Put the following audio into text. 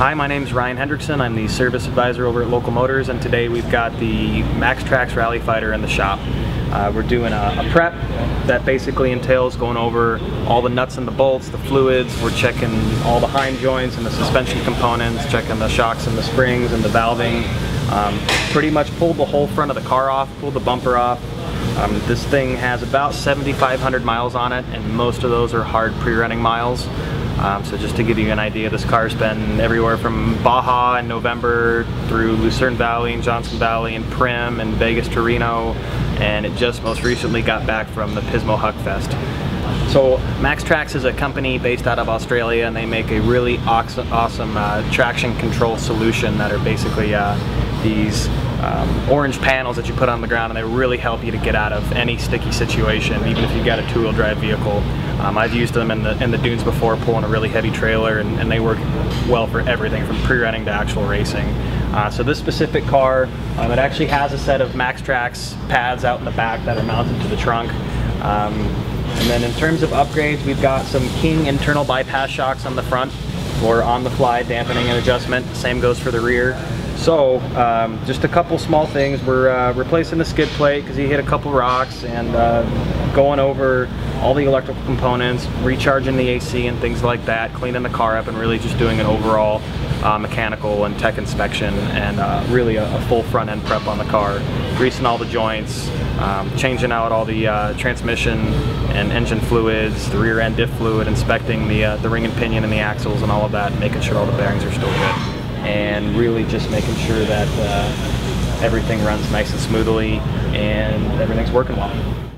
Hi, my name is Ryan Hendrixson. I'm the service advisor over at Local Motors and today we've got the MAXTRAX Rally Fighter in the shop. Uh, we're doing a, a, prep that basically entails going over all the nuts and the bolts, the fluids, we're checking all the heim joints and the suspension components, checking the shocks and the springs and the valving. Um, pretty much pulled the whole front of the car off, pulled the bumper off. Um, this thing has about 7,500 miles on it and most of those are hard pre-running miles. Um, so just to give you an idea, this car's been everywhere from Baja in November through Lucerne Valley and Johnson Valley and Primm and Vegas to Reno and it just most recently got back from the Pismo Huck Fest. So MAXTRAX is a company based out of Australia and they make a really awesome, awesome uh, traction control solution that are basically uh, these um, orange panels that you put on the ground and they really help you to get out of any sticky situation, even if you've got a two-wheel drive vehicle. Um, I've used them in the, in the dunes before, pulling a really heavy trailer, and, and they work well for everything from pre-running to actual racing. Uh, so this specific car, um, it actually has a set of MAXTRAX pads out in the back that are mounted to the trunk. Um, and then in terms of upgrades, we've got some King internal bypass shocks on the front for on-the-fly dampening and adjustment. Same goes for the rear. So, um, just a couple small things. We're uh, replacing the skid plate because he hit a couple rocks and uh, going over all the electrical components, recharging the AC and things like that, cleaning the car up and really just doing an overall uh, mechanical and tech inspection and uh, really a, a, full front end prep on the car. Greasing all the joints, um, changing out all the uh, transmission and engine fluids, the rear end diff fluid, inspecting the, uh, the ring and pinion and the axles and all of that, and making sure all the bearings are still good and really just making sure that uh, everything runs nice and smoothly and everything's working well.